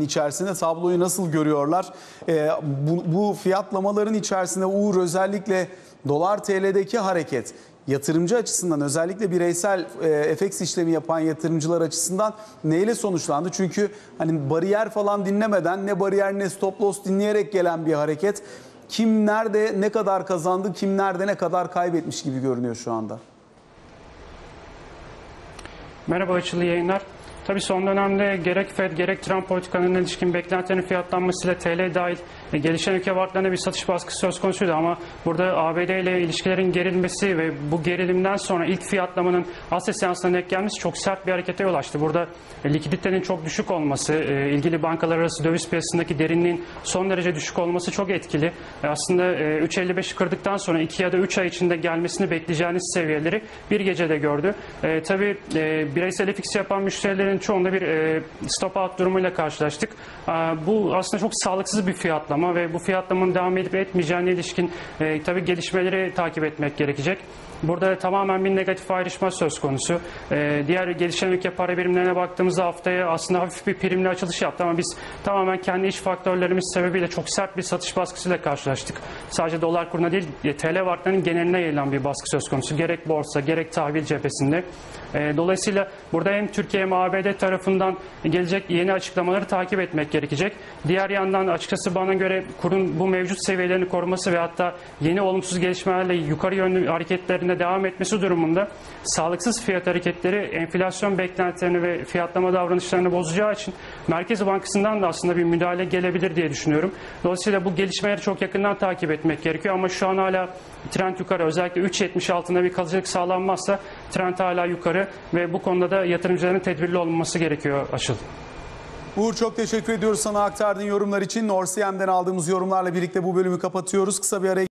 içerisinde tabloyu nasıl görüyorlar? Ee, bu, bu fiyatlamaların içerisinde Uğur özellikle dolar TL'deki hareket yatırımcı açısından özellikle bireysel e, işlemi yapan yatırımcılar açısından neyle sonuçlandı? Çünkü hani bariyer falan dinlemeden ne bariyer ne stop loss dinleyerek gelen bir hareket. Kim nerede ne kadar kazandı, kim nerede ne kadar kaybetmiş gibi görünüyor şu anda. Merhaba açılı yayınlar. Tabii son dönemde gerek Fed gerek Trump politikalarına ilişkin beklentilerin fiyatlanmasıyla TL dahil e, gelişen ülke varlıklarında bir satış baskısı söz konusuydu ama burada ABD ile ilişkilerin gerilmesi ve bu gerilimden sonra ilk fiyatlamanın Asya seansına denk gelmesi çok sert bir harekete yol açtı. Burada e, likiditenin çok düşük olması, e, ilgili bankalar arası döviz piyasasındaki derinliğin son derece düşük olması çok etkili. Aslında e, 3.55'i kırdıktan sonra 2 ya da 3 ay içinde gelmesini bekleyeceğiniz seviyeleri bir gecede gördü. Tabii bireysel FX yapan müşterilerin çoğunda bir e, stop out durumuyla karşılaştık. E, bu aslında çok sağlıksız bir fiyatlama ve bu fiyatlamanın devam edip etmeyeceğine ilişkin e, tabii gelişmeleri takip etmek gerekecek. Burada tamamen bir negatif ayrışma söz konusu. Ee, diğer gelişen ülke para birimlerine baktığımızda haftaya aslında hafif bir primli açılış yaptı ama biz tamamen kendi iş faktörlerimiz sebebiyle çok sert bir satış baskısıyla karşılaştık. Sadece dolar kuruna değil e, TL varlıklarının geneline yayılan bir baskı söz konusu. Gerek borsa gerek tahvil cephesinde. Ee, dolayısıyla burada hem Türkiye hem ABD tarafından gelecek yeni açıklamaları takip etmek gerekecek. Diğer yandan açıkçası bana göre kurun bu mevcut seviyelerini koruması ve hatta yeni olumsuz gelişmelerle yukarı yönlü hareketlerine devam etmesi durumunda sağlıksız fiyat hareketleri enflasyon beklentilerini ve fiyatlama davranışlarını bozacağı için Merkez Bankası'ndan da aslında bir müdahale gelebilir diye düşünüyorum. Dolayısıyla bu gelişmeleri çok yakından takip etmek gerekiyor ama şu an hala trend yukarı özellikle 3.70 altında bir kalıcılık sağlanmazsa trend hala yukarı ve bu konuda da yatırımcıların tedbirli olması gerekiyor Aşıl. Uğur çok teşekkür ediyoruz sana aktardığın yorumlar için. Norsiyem'den aldığımız yorumlarla birlikte bu bölümü kapatıyoruz. Kısa bir araya